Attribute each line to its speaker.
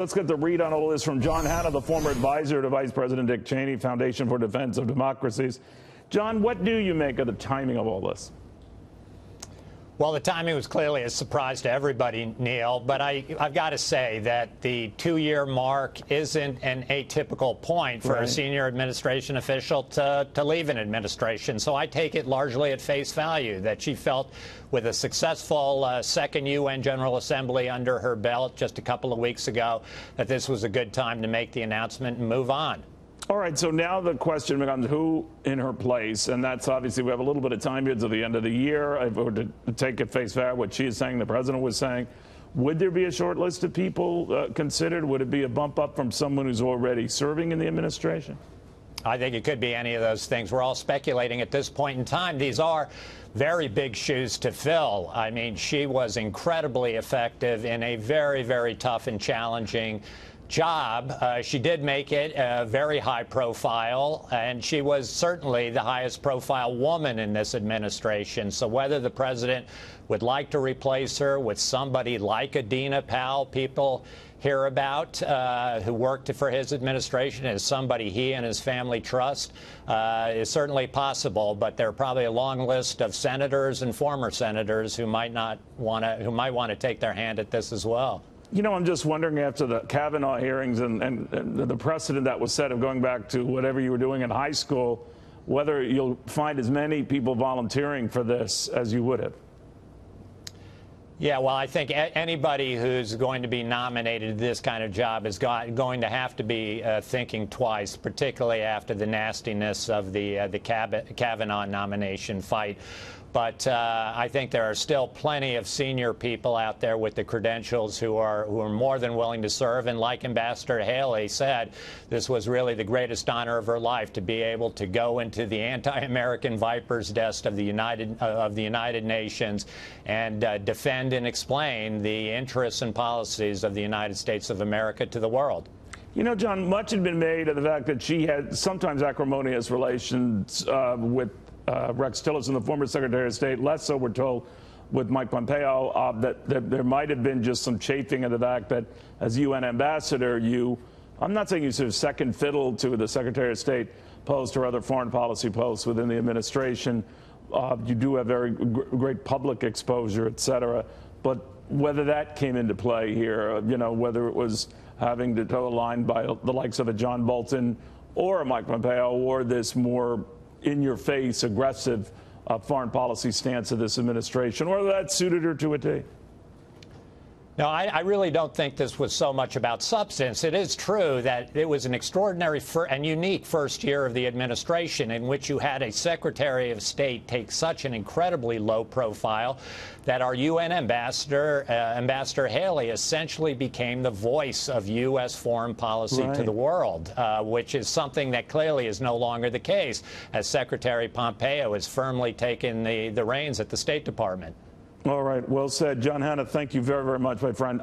Speaker 1: Let's get the read on all this from John Hannah, the former advisor to Vice President Dick Cheney, Foundation for Defense of Democracies. John, what do you make of the timing of all this?
Speaker 2: Well, the timing was clearly a surprise to everybody, Neil. But I, have got to say that the two-year mark isn't an atypical point for right. a senior administration official to, to leave an administration. So I take it largely at face value that she felt with a successful uh, second UN General Assembly under her belt just a couple of weeks ago that this was a good time to make the announcement and move on.
Speaker 1: All right, so now the question becomes who in her place, and that's obviously we have a little bit of time here to the end of the year. We were to take at face value what she is saying, the president was saying, would there be a short list of people uh, considered? Would it be a bump up from someone who's already serving in the administration?
Speaker 2: I think it could be any of those things. We're all speculating at this point in time. These are very big shoes to fill. I mean, she was incredibly effective in a very, very tough and challenging job. Uh, she did make it a very high profile, and she was certainly the highest profile woman in this administration. So whether the president would like to replace her with somebody like a Dina Powell, people hear about, uh, who worked for his administration as somebody he and his family trust, uh, is certainly possible. But there are probably a long list of senators and former senators who might not want to, who might want to take their hand at this as well.
Speaker 1: You know, I'm just wondering after the Kavanaugh hearings and, and, and, the precedent that was set of going back to whatever you were doing in high school, whether you'll find as many people volunteering for this as you would have.
Speaker 2: Yeah, well, I think anybody who's going to be nominated to this kind of job is going to have to be uh, thinking twice, particularly after the nastiness of the uh, the Kavanaugh nomination fight. But uh, I think there are still plenty of senior people out there with the credentials who are who are more than willing to serve. And like Ambassador Haley said, this was really the greatest honor of her life to be able to go into the anti-American viper's nest of the United uh, of the United Nations and uh, defend and explain the interests and policies of the United States of America to the world.
Speaker 1: You know, John, much had been made of the fact that she had sometimes acrimonious relations uh, with uh, Rex Tillerson, the former Secretary of State, less so, we're told, with Mike Pompeo, uh, that, that, there might have been just some chafing of the fact that as UN ambassador, you, I'm not saying you sort of second fiddle to the Secretary of State post or other foreign policy posts within the administration. Uh, you do have very great public exposure, et cetera. But whether that came into play here, uh, you know, whether it was having to toe a line by the likes of a John Bolton or a Mike Pompeo or this more in your face, aggressive uh, foreign policy stance of this administration, or that suited her to a T.
Speaker 2: No, I, I, really don't think this was so much about substance. It is true that it was an extraordinary and unique first year of the administration in which you had a Secretary of State take such an incredibly low profile that our UN ambassador, uh, Ambassador Haley, essentially became the voice of U.S. foreign policy right. to the world, uh, which is something that clearly is no longer the case, as Secretary Pompeo has firmly taken the, the reins at the State Department.
Speaker 1: All right. Well said. John Hannah, thank you very, very much, my friend.